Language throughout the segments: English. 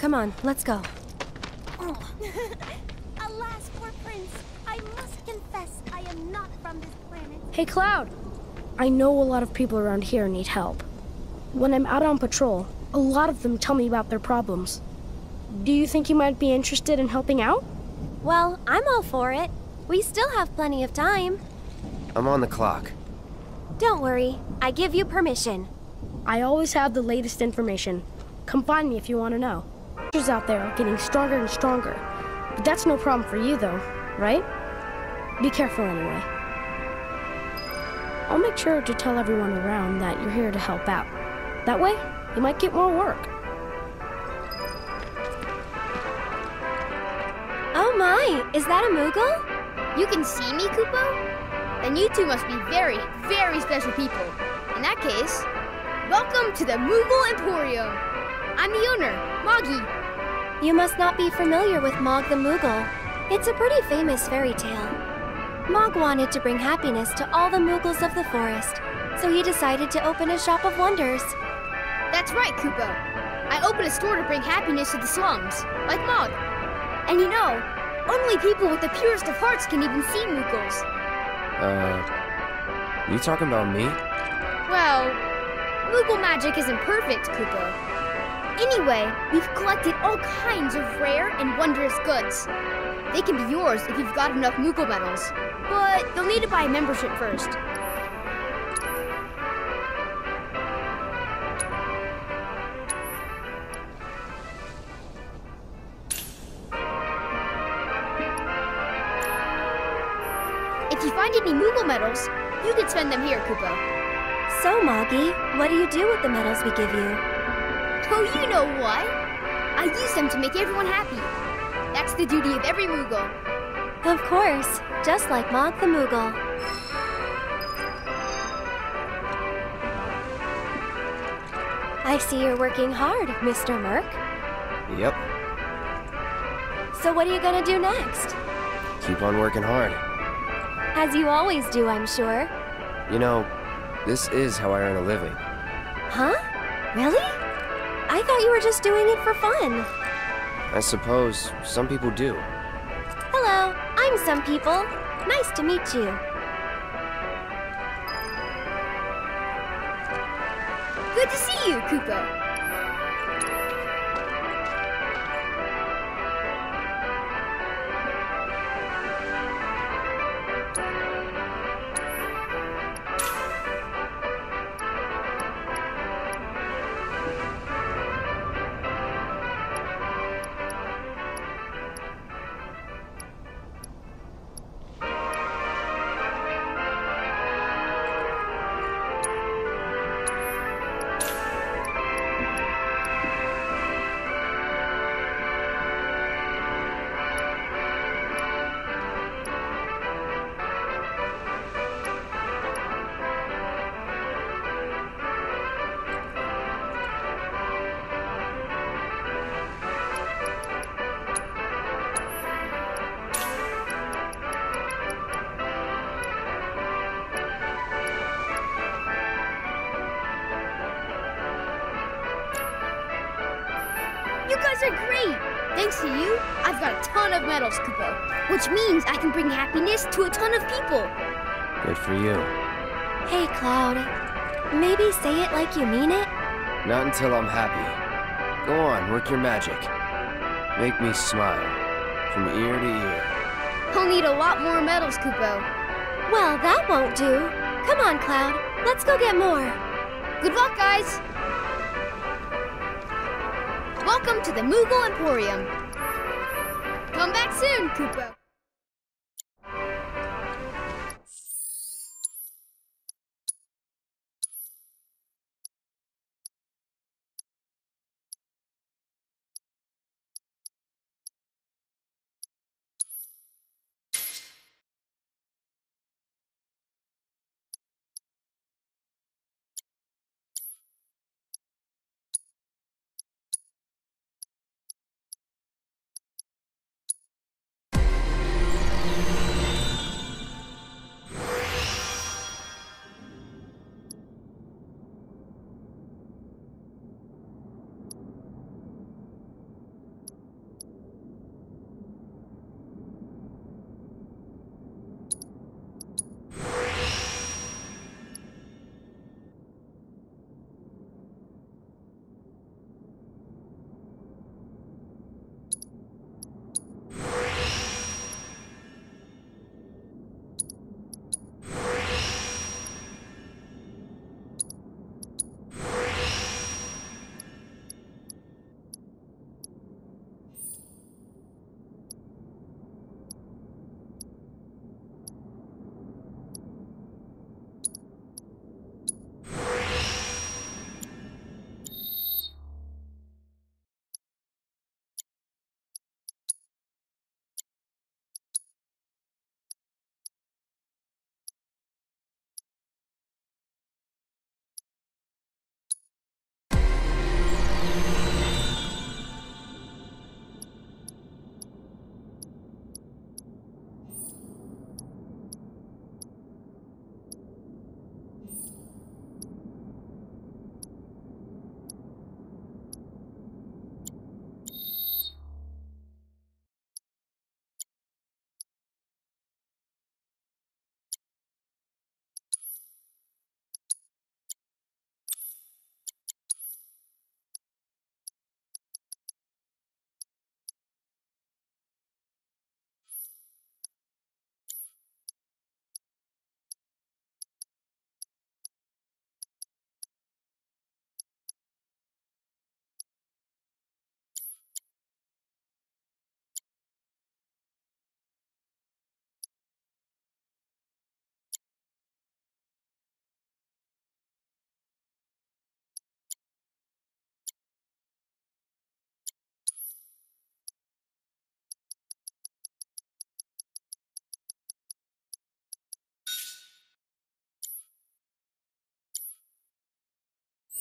Come on, let's go. Oh. Alas, poor prince. I must confess I am not from this planet. Hey, Cloud. I know a lot of people around here need help. When I'm out on patrol, a lot of them tell me about their problems. Do you think you might be interested in helping out? Well, I'm all for it. We still have plenty of time. I'm on the clock. Don't worry, I give you permission. I always have the latest information. Come find me if you want to know. Out there are getting stronger and stronger. But that's no problem for you, though, right? Be careful anyway. I'll make sure to tell everyone around that you're here to help out. That way, you might get more work. Oh my, is that a Moogle? You can see me, Kupo? Then you two must be very, very special people. In that case, welcome to the Moogle Emporium. I'm the owner, Moggy. You must not be familiar with Mog the Moogle. It's a pretty famous fairy tale. Mog wanted to bring happiness to all the Moogles of the forest, so he decided to open a shop of wonders. That's right, Kupo. I opened a store to bring happiness to the slums, like Mog. And you know, only people with the purest of hearts can even see Moogles. Uh, you talking about me? Well, Moogle magic isn't perfect, Kupo. Anyway, we've collected all kinds of rare and wondrous goods. They can be yours if you've got enough Moogle medals, but you'll need to buy a membership first. If you find any Moogle medals, you can spend them here, Kupo. So, Moggy, what do you do with the medals we give you? Oh, you know what? I use them to make everyone happy. That's the duty of every Moogle. Of course, just like Mog the Moogle. I see you're working hard, Mr. Merk. Yep. So what are you gonna do next? Keep on working hard. As you always do, I'm sure. You know, this is how I earn a living. Huh? Really? I thought you were just doing it for fun. I suppose some people do. Hello, I'm some people. Nice to meet you. Good to see you, Kupo. Thanks to you, I've got a ton of medals, Kupo. Which means I can bring happiness to a ton of people. Good for you. Hey, Cloud. Maybe say it like you mean it? Not until I'm happy. Go on, work your magic. Make me smile. From ear to ear. I'll need a lot more medals, Kupo. Well, that won't do. Come on, Cloud. Let's go get more. Good luck, guys! Welcome to the Moogle Emporium. Come back soon, Kupo.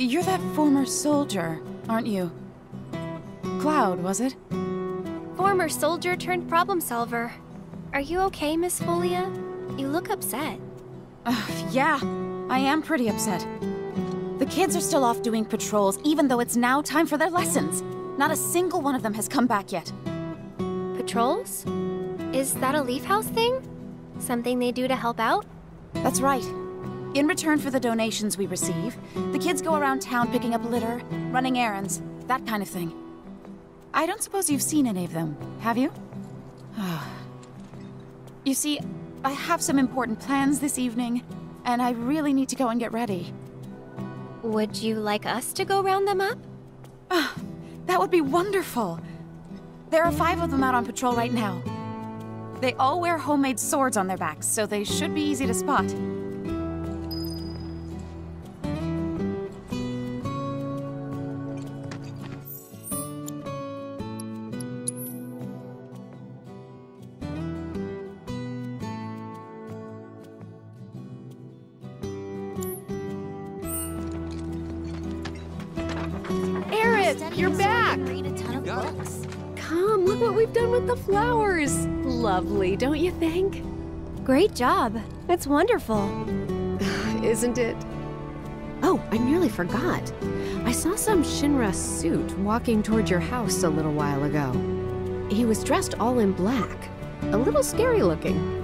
You're that former soldier, aren't you? Cloud, was it? Former soldier turned problem solver. Are you okay, Miss Folia? You look upset. Yeah, I am pretty upset. The kids are still off doing patrols, even though it's now time for their lessons. Not a single one of them has come back yet. Patrols? Is that a Leaf House thing? Something they do to help out? That's right. In return for the donations we receive, the kids go around town picking up litter, running errands, that kind of thing. I don't suppose you've seen any of them, have you? Ah. you see, I have some important plans this evening, and I really need to go and get ready. Would you like us to go round them up? Ah, that would be wonderful. There are five of them out on patrol right now. They all wear homemade swords on their backs, so they should be easy to spot. Aerith, you're back! A ton of. Come, look what we've done with the flowers. Lovely, don't you think? Great job. It's wonderful. Isn't it? Oh, I nearly forgot. I saw some Shinra suit walking toward your house a little while ago. He was dressed all in black. A little scary looking.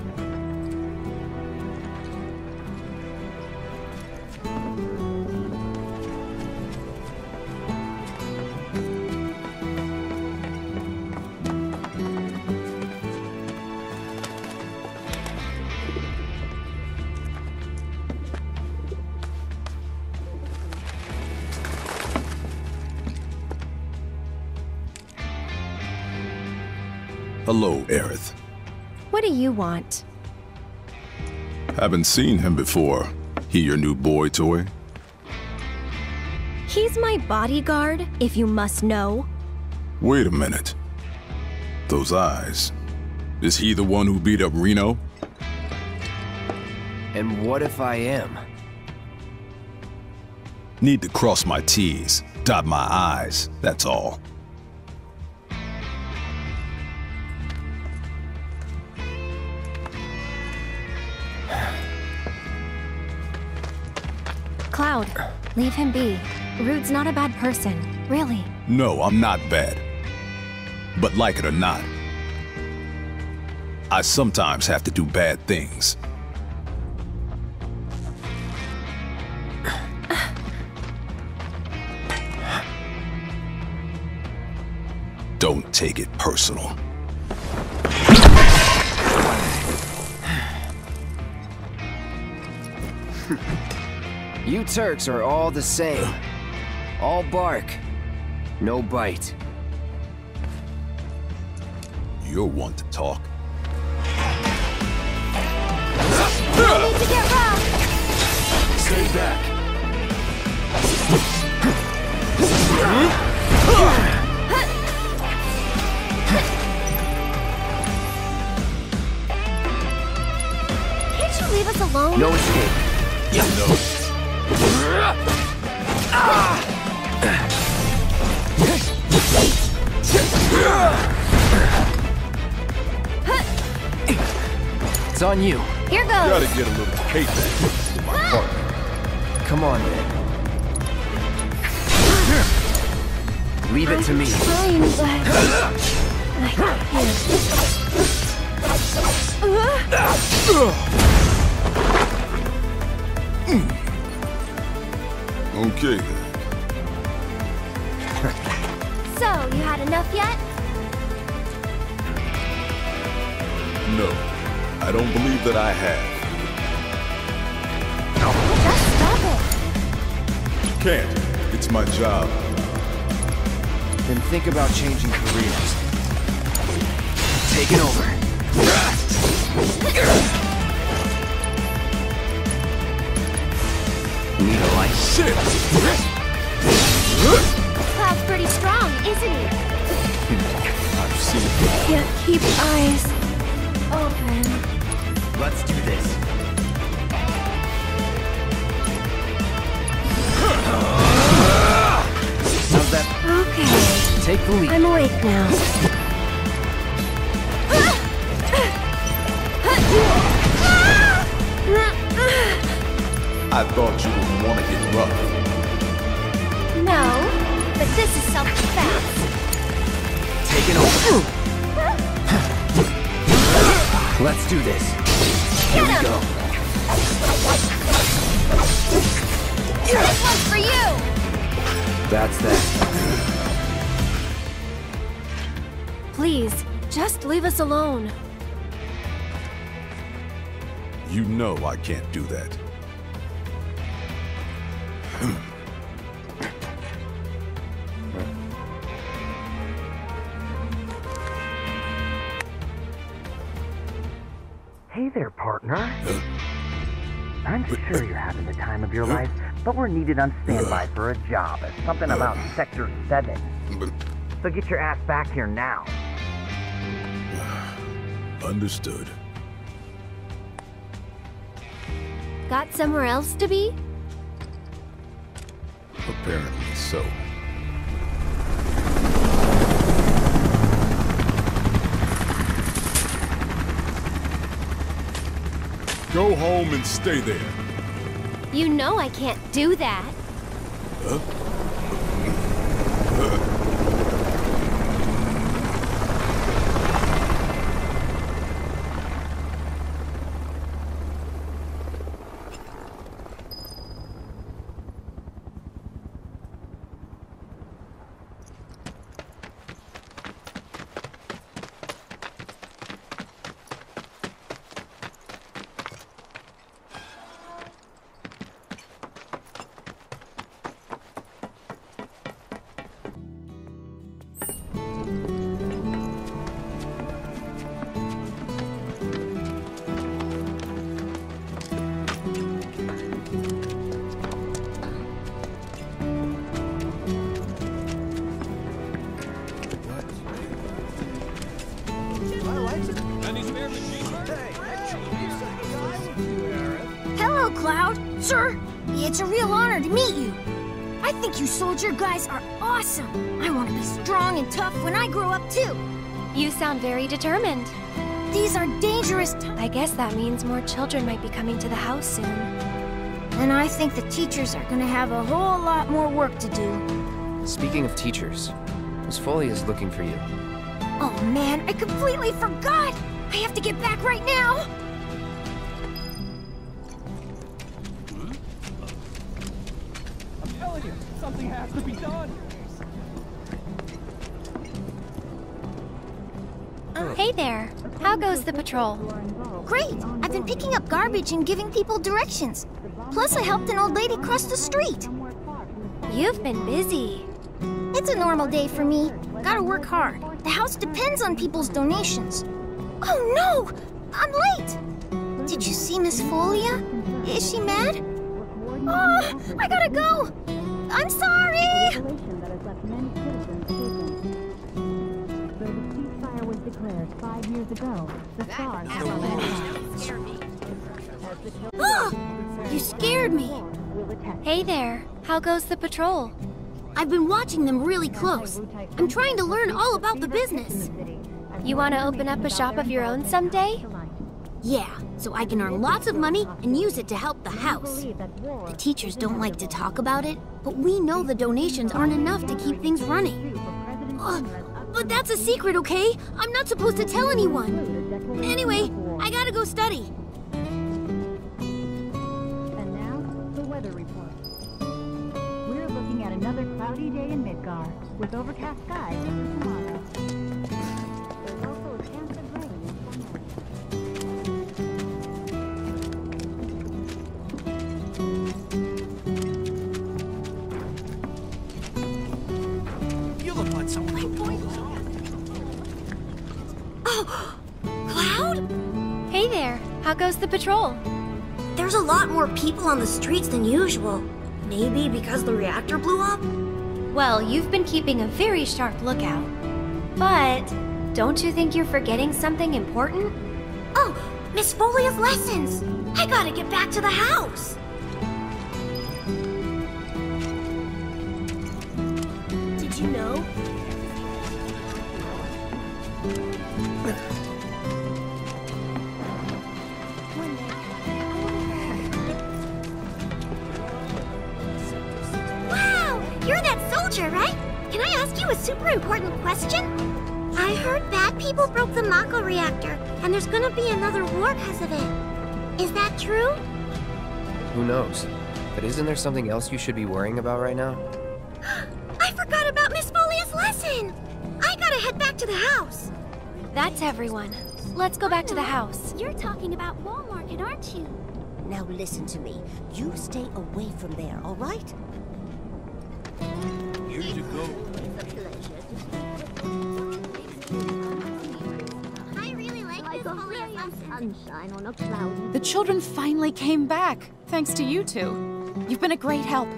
Hello, Aerith. What do you want? Haven't seen him before. He your new boy toy? He's my bodyguard, if you must know. Wait a minute. Those eyes. Is he the one who beat up Reno? And what if I am? Need to cross my T's, dot my I's, that's all. Cloud, leave him be. Rude's not a bad person, really. No, I'm not bad. But like it or not, I sometimes have to do bad things. Don't take it personal. You Turks are all the same. All bark, no bite. You're one to talk. Need to get rough! Stay back. Can't you leave us alone? No escape. It's on you. Here goes. Gotta get a little payback for my partner. Come on, then. Leave it to me. Fine, but... Uh-huh. Mm. Okay then. So, you had enough yet? No, I don't believe that I have. Just stop it! Can't. It's my job. Then think about changing careers. Taking over. Need a light? Shit! Cloud's pretty strong, isn't he? I've Can't keep eyes open. Let's do this. How's that? Okay, Take the lead. I'm awake now. I thought you would want to get rough. No, but this is self-defense. Take it over. Let's do this. Here we go. This one's for you! That's that. Please, just leave us alone. You know I can't do that. Hey there, partner. I'm sure you're having the time of your life, but we're needed on standby for a job at something about Sector 7. So get your ass back here now. Understood. Got somewhere else to be? Apparently so. Go home and stay there. You know I can't do that. Hello, you soldier guys are awesome. I want to be strong and tough when I grow up, too. You sound very determined. These are dangerous times. I guess that means more children might be coming to the house soon. And I think the teachers are gonna have a whole lot more work to do. Speaking of teachers, Miss Folia is looking for you. Oh man, I completely forgot! I have to get back right now! Oh, hey there. How goes the patrol? Great! I've been picking up garbage and giving people directions. Plus, I helped an old lady cross the street. You've been busy. It's a normal day for me. Gotta work hard. The house depends on people's donations. Oh no! I'm late! Did you see Miss Folia? Is she mad? Oh, I gotta go! I'm sorry! The ceasefire was declared five years ago. The stars Oh, you scared me. Hey there. How goes the patrol? I've been watching them really close. I'm trying to learn all about the business. You want to open up a shop of your own someday? Yeah, so I can earn lots of money and use it to help the house. The teachers don't like to talk about it, but we know the donations aren't enough to keep things running. Uh, but that's a secret, okay? I'm not supposed to tell anyone. Anyway, I gotta go study. And now, the weather report. We're looking at another cloudy day in Midgar, with overcast skies tomorrow. Goes the patrol? There's a lot more people on the streets than usual. Maybe because the reactor blew up? Well, you've been keeping a very sharp lookout. But Don't you think you're forgetting something important? Oh, Miss Folia's lessons! I gotta get back to the house! Did you know? Right? Can I ask you a super important question? I heard bad people broke the Mako reactor, and there's gonna be another war because of it. Is that true? Who knows? But isn't there something else you should be worrying about right now? I forgot about Miss Folia's lesson! I gotta head back to the house. That's everyone. Let's go back to the house. You're talking about Wall Market, aren't you? Now listen to me. You stay away from there, all right? Here you go. Really like Miss Folia's lesson. Sunshine on a cloudy The children finally came back, thanks to you two. You've been a great help.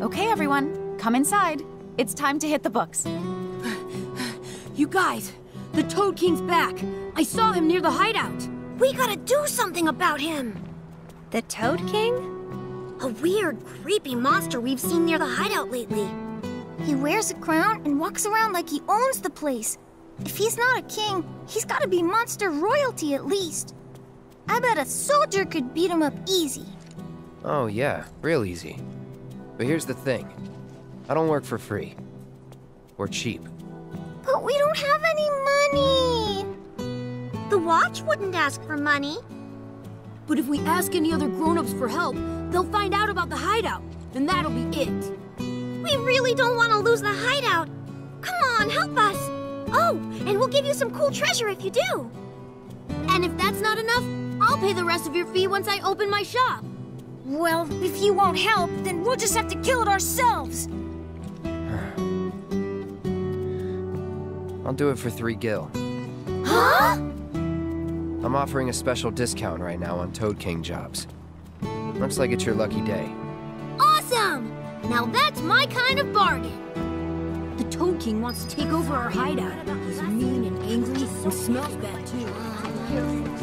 Okay, everyone, come inside. It's time to hit the books. You guys, the Toad King's back. I saw him near the hideout. We gotta do something about him. The Toad King? A weird, creepy monster we've seen near the hideout lately. He wears a crown and walks around like he owns the place. If he's not a king, he's gotta be monster royalty at least. I bet a soldier could beat him up easy. Oh, yeah, real easy. But here's the thing I don't work for free. We're cheap. But we don't have any money. The watch wouldn't ask for money. But if we ask any other grown-ups for help, they'll find out about the hideout. Then that'll be it. We really don't want to lose the hideout. Come on, help us. Oh, and we'll give you some cool treasure if you do. And if that's not enough, I'll pay the rest of your fee once I open my shop. Well, if you won't help, then we'll just have to kill it ourselves. I'll do it for three gil. Huh? I'm offering a special discount right now on Toad King jobs. Looks like it's your lucky day. Now that's my kind of bargain. The Toad King wants to take over our hideout. He's mean and angry and smells bad too.